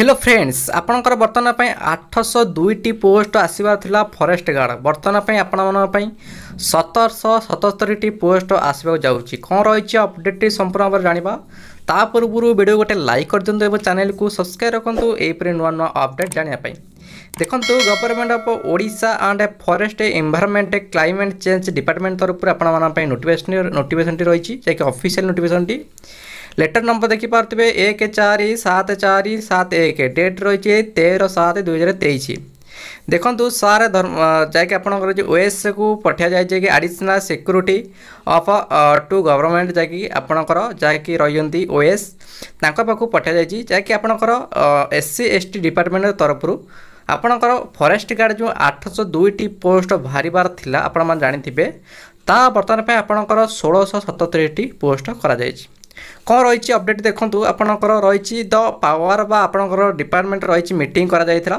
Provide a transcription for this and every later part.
hello friends আপনার বর্তমান আঠশ দুইটি পোস্ট আসবার লা ফরেস্ট গার্ড বর্তমান আপনার সতরশ সতস্তরিটি পোস্ট আসবাক যাচ্ছি কম রয়েছে অপডেটটি সম্পূর্ণ ভাবে জাঁয়া তা পূর্ব ভিডিও গোটে লাইক করে দিও এবং চ্যানেলকে সবসক্রাইব রাখতু এইপরি নূন্য নূন্য অপডেট জাঁয়া দেখন্তু government of Odisha and forest environment climate change department তরফ আপনার নোটিফিকেশন নোটিফিকেশনটি রয়েছে যাকি অফিসিয়াল নোটিফিকেশনটি লেটর নম্বর দেখিপারে এক চারি সাত চারি সাত এক ডেট রয়েছে তের সাত দুই হাজার তেইশ দেখুন সার যাকে আপনার যে ওএসকু পঠা যাই যে additional security of to government যাকি আপনার যাকি রয়েছেন ওএস তাঁর পাখু পঠা যাই যাকি আপনার এসসি এসটি ডিপার্টমেন্ট তরফর ଆପଣଙ୍କର ଫରେଷ୍ଟ ଗାର୍ଡ଼ ଯେଉଁ ଆଠଶହ ଦୁଇଟି ପୋଷ୍ଟ ବାହାରିବାର ଥିଲା ଆପଣମାନେ ଜାଣିଥିବେ ତାହା ବର୍ତ୍ତମାନ ପାଇଁ ଆପଣଙ୍କର ଷୋଳଶହ ସତସ୍ତରୀଟି ପୋଷ୍ଟ କରାଯାଇଛି କ'ଣ ରହିଛି ଅପଡ଼େଟ୍ ଦେଖନ୍ତୁ ଆପଣଙ୍କର ରହିଛି ଦ ପାୱାର ବା ଆପଣଙ୍କର ଡିପାର୍ଟମେଣ୍ଟ ରହିଛି ମିଟିଂ କରାଯାଇଥିଲା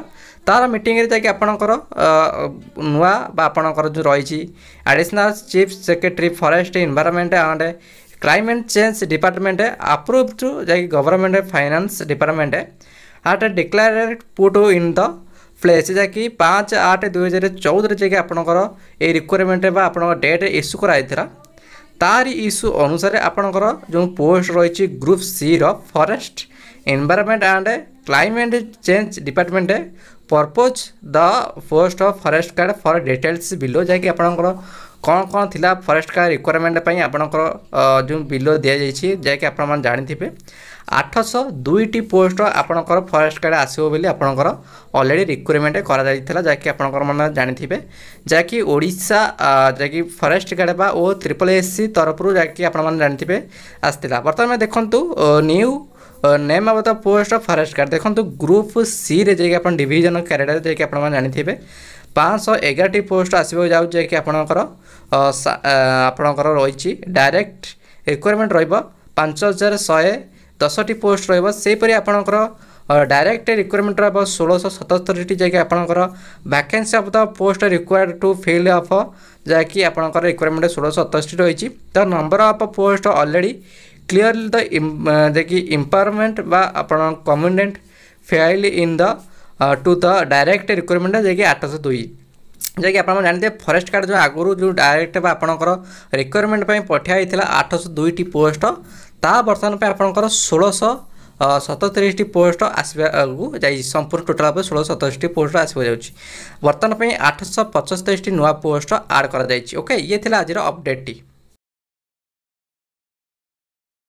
ତା'ର ମିଟିଂରେ ଯାଇକି ଆପଣଙ୍କର ନୂଆ ବା ଆପଣଙ୍କର ଯେଉଁ ରହିଛି additional chief secretary forest environment and climate change department approve to ଯାଇକି government finance department at declared put in the place ଯାହାକି ପାଞ୍ଚ ଆଠ ଦୁଇ ହଜାର ଚଉଦରେ ଯାଇକି ଆପଣଙ୍କର ଏଇ ରିକ୍ୱାରମେଣ୍ଟ ବା ଆପଣଙ୍କ ଡେଟ୍ ଇସ୍ୟୁ କରାଯାଇଥିଲା ତାରି ଇସ୍ୟୁ ଅନୁସାରେ ଆପଣଙ୍କର ଯେଉଁ ପୋଷ୍ଟ ରହିଛି group sir forest environment and climate change department purpose the post of forest guard for details below ଯାହାକି ଆପଣଙ୍କର କ'ଣ କ'ଣ ଥିଲା ଫରେଷ୍ଟ କା ରିକ୍ୱାରମେଣ୍ଟ ପାଇଁ ଆପଣଙ୍କର ଯେଉଁ ବିଲ ଦିଆଯାଇଛି ଯାହାକି ଆପଣମାନେ ଜାଣିଥିବେ ଆଠଶହ ଦୁଇଟି ପୋଷ୍ଟ ଆପଣଙ୍କର ଫରେଷ୍ଟ ଗାର୍ଡ଼ ଆସିବ ବୋଲି ଆପଣଙ୍କର ଅଲରେଡ଼ି ରିକ୍ରୁଟମେଣ୍ଟ କରାଯାଇଥିଲା ଯାହାକି ଆପଣଙ୍କର ମାନେ ଜାଣିଥିବେ ଯାହାକି ଓଡ଼ିଶା ଯାହାକି ଫରେଷ୍ଟ ଗାର୍ଡ଼ ବା ଓ ତ୍ରିପଲ୍ ଏସ୍ ସି ତରଫରୁ ଯାହାକି ଆପଣମାନେ ଜାଣିଥିବେ ଆସିଥିଲା ବର୍ତ୍ତମାନ ଦେଖନ୍ତୁ new name of the post of forest guard ଦେଖନ୍ତୁ ଗ୍ରୁପ୍ ସିରେ ଯାଇକି ଆପଣ ଡିଭିଜନ୍ କ୍ୟାରିୟର ଯାଇକି ଆପଣମାନେ ଜାଣିଥିବେ পাঁচশହ ଏଗାରଟି ପୋଷ୍ଟ ଆସିବାକୁ ଯାଉଛି ଯାହାକି ଆପଣଙ୍କର ଆପଣଙ୍କର ରହିଛି ଡାଇରେକ୍ଟ ରିକ୍ୱାରମେଣ୍ଟ ରହିବ ପାଞ୍ଚ ହଜାର ଶହେ ଦଶଟି ପୋଷ୍ଟ ରହିବ ସେହିପରି ଆପଣଙ୍କର ଡାଇରେକ୍ଟ ରିକ୍ୱାରମେଣ୍ଟ ରହିବ ଷୋଳଶହ ସତସ୍ତରୀଟି ଯାହାକି ଆପଣଙ୍କର vacancy of the post required to fill of ଯାହାକି ଆପଣଙ୍କର ରିକ୍ୱାରମେଣ୍ଟ ଷୋଳଶହ ସତସ୍ତରୀ ରହିଛି ତ number of post already clearly the ଯାହାକି ଇମ୍ପାୱାରମେଣ୍ଟ ବା ଆପଣ commandant ଫେଆଇଲି in the to the direct requirement ଯାଇକି ଆଠଶହ ଦୁଇ ଯାଇକି ଆପଣମାନେ ଜାଣିଥିବେ ଫରେଷ୍ଟ କାର୍ଡ଼ ଯେଉଁ ଆଗରୁ ଯେଉଁ ଡାଇରେକ୍ଟ ବା ଆପଣଙ୍କର ରିକ୍ୟୁରମେଣ୍ଟ ପାଇଁ ପଠା ହେଇଥିଲା ଆଠଶହ ଦୁଇଟି ପୋଷ୍ଟ ତା ବର୍ତ୍ତମାନ ପାଇଁ ଆପଣଙ୍କର ଷୋଳଶହ ସତତିରିଶଟି ପୋଷ୍ଟ ଆସିବାକୁ ଯାଇ ସମ୍ପୂର୍ଣ୍ଣ ଟୋଟାଲ୍ ଉପରେ ଷୋହଳ ସତଷଠି ପୋଷ୍ଟ ଆସିବା ଯାଉଛି ବର୍ତ୍ତମାନ ପାଇଁ ଆଠଶହ ପଞ୍ଚସ୍ତରିଶଟି ନୂଆ ପୋଷ୍ଟ ଆଡ଼୍ କରାଯାଇଛି ଓକେ ଇଏ ଥିଲା ଆଜିର ଅପଡ଼େଟ୍ଟି